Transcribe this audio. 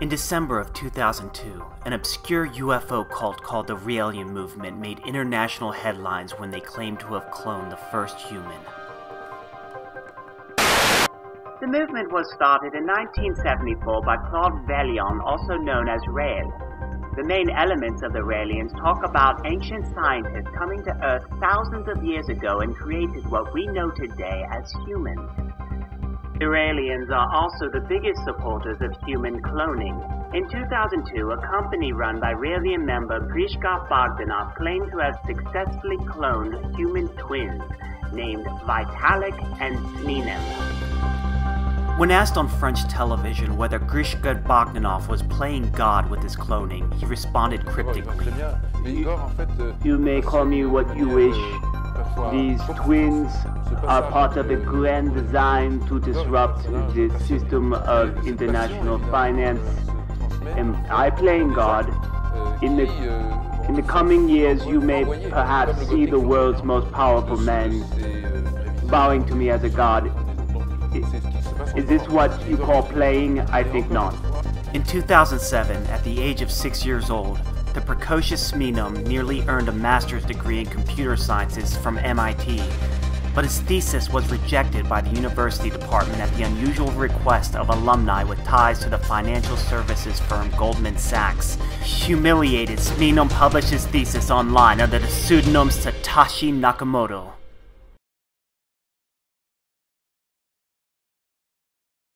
In December of 2002, an obscure UFO cult called the Raelian Movement made international headlines when they claimed to have cloned the first human. The movement was started in 1974 by Claude Vorilhon, also known as Rael. The main elements of the Raelians talk about ancient scientists coming to Earth thousands of years ago and created what we know today as humans. The Raelians are also the biggest supporters of human cloning. In 2002, a company run by Raelian member Grichka Bogdanoff claimed to have successfully cloned human twins named Vitalik and Sminem. When asked on French television whether Grichka Bogdanoff was playing God with his cloning, he responded cryptically. You may call me what you wish. These twins are part of a grand design to disrupt the system of international finance. And I playing God. In the in the coming years, you may perhaps see the world's most powerful men bowing to me as a god. Is this what you call playing? I think not. In 2007, at the age of six years old, the precocious Sminem nearly earned a master's degree in computer sciences from MIT, but his thesis was rejected by the university department at the unusual request of alumni with ties to the financial services firm Goldman Sachs. Humiliated, Sminem published his thesis online under the pseudonym Satoshi Nakamoto.